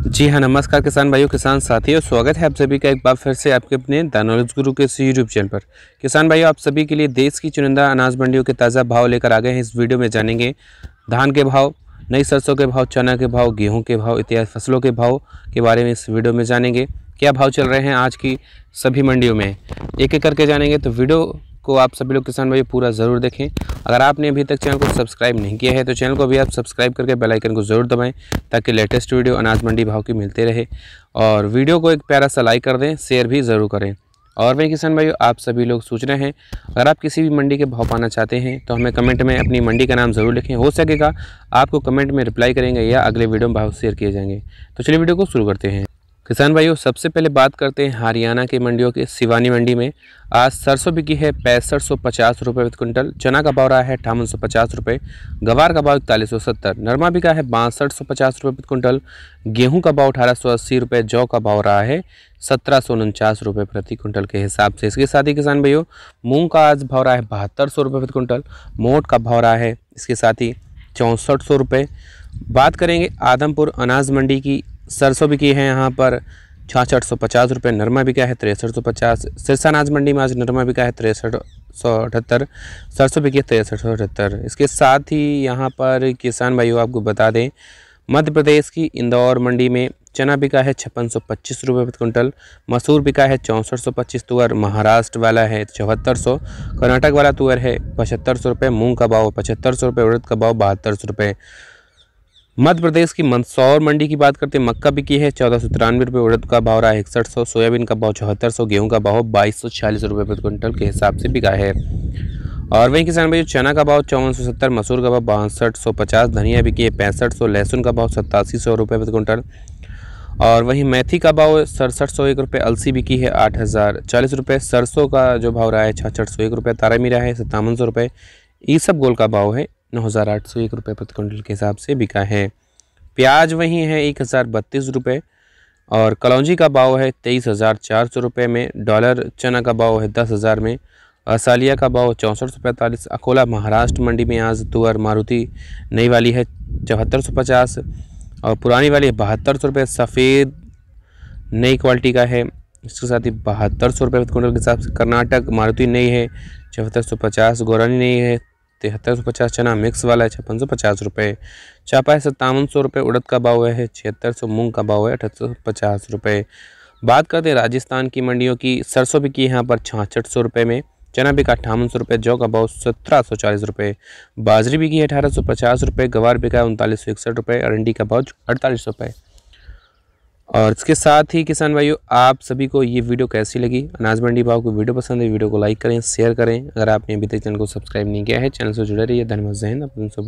जी हाँ नमस्कार किसान भाइयों, किसान साथियों, स्वागत है आप सभी का एक बार फिर से आपके अपने दानोलज गुरु के यूट्यूब चैनल पर। किसान भाइयों, आप सभी के लिए देश की चुनिंदा अनाज मंडियों के ताज़ा भाव लेकर आ गए हैं। इस वीडियो में जानेंगे धान के भाव, नई सरसों के भाव, चना के भाव, गेहूँ के भाव इत्यादि फ़सलों के भाव के बारे में इस वीडियो में जानेंगे। क्या भाव चल रहे हैं आज की सभी मंडियों में? एक एक करके जानेंगे। तो वीडियो को आप सभी लोग किसान भाई पूरा ज़रूर देखें। अगर आपने अभी तक चैनल को सब्सक्राइब नहीं किया है तो चैनल को भी आप सब्सक्राइब करके बेल आइकन को ज़रूर दबाएँ, ताकि लेटेस्ट वीडियो अनाज मंडी भाव की मिलते रहे। और वीडियो को एक प्यारा सा लाइक कर दें, शेयर भी ज़रूर करें। और वही किसान भाई आप सभी लोग सोच रहे हैं, अगर आप किसी भी मंडी के भाव पाना चाहते हैं तो हमें कमेंट में अपनी मंडी का नाम ज़रूर लिखें। हो सकेगा, आपको कमेंट में रिप्लाई करेंगे या अगले वीडियो में भाव शेयर किए जाएँगे। तो चलिए वीडियो को शुरू करते हैं। किसान भाइयों, सबसे पहले बात करते हैं हरियाणा की मंडियों के। सिवानी मंडी में आज सरसों बिकी है पैंसठ सौ पचास रुपये प्रति क्विंटल, चना का भाव रहा है अठावन सौ पचास रुपये गवार का भाव इकतालीस सौ सत्तर, नरमा बिका है बासठ सौ पचास रुपये प्रति क्विंटल, गेहूँ का भाव अठारह सौ अस्सी रुपये जौ का भाव रहा है सत्रह सौ उनचास रुपये प्रति क्विंटल के हिसाब से। इसके साथ ही किसान भाइयों, मूंग का आज भाव रहा है बहत्तर सौ रुपये प्रति क्विंटल, मोट का भाव रहा है इसके साथ ही चौंसठ सौ रुपये बात करेंगे आदमपुर अनाज मंडी की सरसों भी की है यहाँ पर। छाछठ सौ पचास रुपये, नरमा बिका है तिरसठ सौ पचास। सिरसा अनाज मंडी में आज नरमा बिका है तिरसठ सौ अठहत्तर। सरसों बिकी है तिरसठ सौ अठहत्तर। इसके साथ ही यहाँ पर किसान भाइयों, आपको बता दें, मध्य प्रदेश की इंदौर मंडी में चना बिका है छप्पन सौ पच्चीस रुपये प्रति कुंटल मसूर बिका है चौंसठ सौ पच्चीस तुअर, महाराष्ट्र वाला है चौहत्तर सौ, कर्नाटक वाला तुअर है पचहत्तर सौ रुपये, मूंग का भाव पचहत्तर सौ रुपये, उड़द का भाव बहत्तर सौ रुपये। मध्य प्रदेश की मंदसौर मंडी की बात करते हैं। मक्का बिकी है चौदह सौ तिरानवे रुपये उड़द का भाव रहा है इकसठ सौ, सोयाबीन का भाव चौहत्तर सौ, गेहूँ का भाव बाईस सौ छियालीस रुपये प्रति क्विंटल के हिसाब से बिका है। और वहीं किसान भाई चना का भाव चौवन सौ सत्तर, मसूर का भाव बासठ सौ पचास, धनिया बिकी है पैंसठ सौ, लहसुन का भाव सत्तासी सौ रुपये प्रति क्विंटल। और वहीं मेथी का भाव सड़सठ सौ एक रुपये अलसी बिकी है आठ हज़ार चालीस रुपये सरसों का जो भाव रहा है छाछठ सौ एक रुपये तारा मीरा है सत्तावन सौ रुपये ये सब गोल का भाव है। नौ हज़ार आठ सौ एक रुपये प्रति क्विंटल के हिसाब से बिका है। प्याज वहीं है एक हज़ार बत्तीस रुपये और कलौजी का भाव है तेईस हज़ार चार सौ रुपये में, डॉलर चना का भाव है दस हज़ार में, असालिया का भाव चौंसठ सौ पैंतालीस, अकोला महाराष्ट्र मंडी में आज तुअर मारुति, नई वाली है चौहत्तर सौ पचास और पुरानी वाली है बहत्तर सौ रुपये, सफ़ेद नई क्वालिटी का है, इसके साथ ही बहत्तर सौ रुपये प्रति क्विंटल के हिसाब से कर्नाटक, मारुति नई है चौहत्तर सौ पचास, गौरानी नई है तिहत्तर सौ पचास चना मिक्स वाला है, छप्पन सौ पचास रुपये चापा है सत्तावन सौ रुपये उड़द का भाव है, छिहत्तर सौ मूँग का भाव है, अठहत्तर सौ पचास रुपये बात करते हैं राजस्थान की मंडियों की, सरसों भी की यहाँ पर छाछठ सौ रुपये में, चना बिका अट्ठावन सौ रुपये जौ का भाव सत्रह सौ चालीस रुपये बाजरी बिकी है अठारह सौ पचास रुपये गवार बिका है उनतालीस सौ इकसठ रुपये अरंडी का भाव अड़तालीस रुपये और इसके साथ ही, किसान भाइयों, आप सभी को ये वीडियो कैसी लगी? अनाज मंडी भाव की वीडियो पसंद है, वीडियो को लाइक करें, शेयर करें। अगर आपने अभी तक चैनल को सब्सक्राइब नहीं किया है, चैनल से जुड़े रहिए। धन्यवाद जैन अपन सब